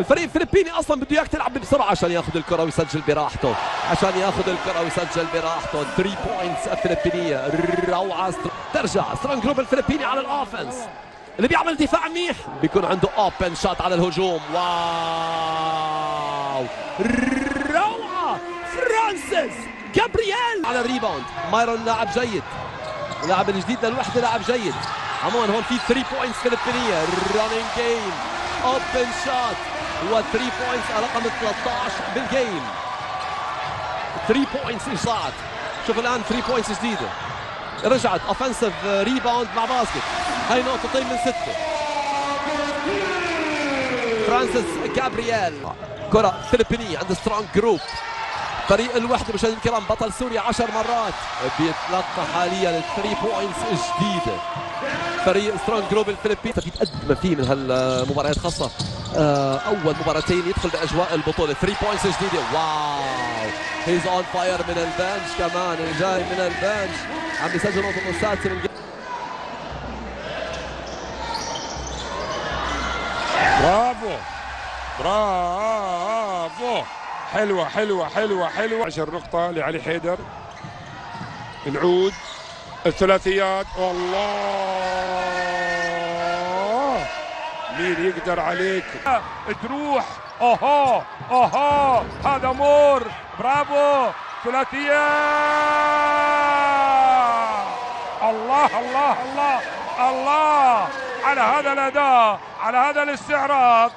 الفريق الفلبيني أصلا بده إياك تلعب بسرعة عشان ياخذ الكرة ويسجل براحته. عشان ياخذ الكرة ويسجل براحته. 3 points الفلبينية. روعة. ترجع. Strong Group الفلبيني على ال offense اللي بيعمل دفاع منيح بيكون عنده open shot على الهجوم. wow. روعة. فرانسيس جابرييل. على ال rebound. مايرون لاعب جيد. اللاعب الجديد للوحدة لاعب جيد. عموما هون في 3 points فلبينية. running game open shot و 3 points رقم 13 بال game 3 points اصابات شوف الآن 3 points جديدة. رجعت offensive rebound مع basket. هاي نقطتين من ستة. فرانسيس جابرييل كرة فلبينية عند Strong Group فريق الوحدة مشاهدينا الكرام بطل سوريا عشر مرات. بيتلقى حاليا ال three points الجديدة فريق Strong Group الفلبين. في قد ما فيه من هالمباريات خاصة آه، أول مباراتين يدخل بأجواء البطولة. 3 points جديدة. wow! he's on fire من ال bench كمان جاي من ال bench. عم يسجل نقطة السادسة من برافو! برافو! حلوة حلوة حلوة حلوة. 10 نقطة لعلي حيدر. نعود. الثلاثيات. الله مين يقدر عليك؟ تروح. أوهو أوهو. هذا مور. برافو. ثلاثيات! الله الله الله الله. على هذا الأداء على هذا الاستعراض